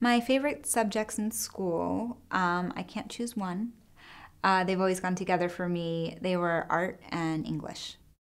My favorite subjects in school, um, I can't choose one. Uh, they've always gone together for me. They were art and English.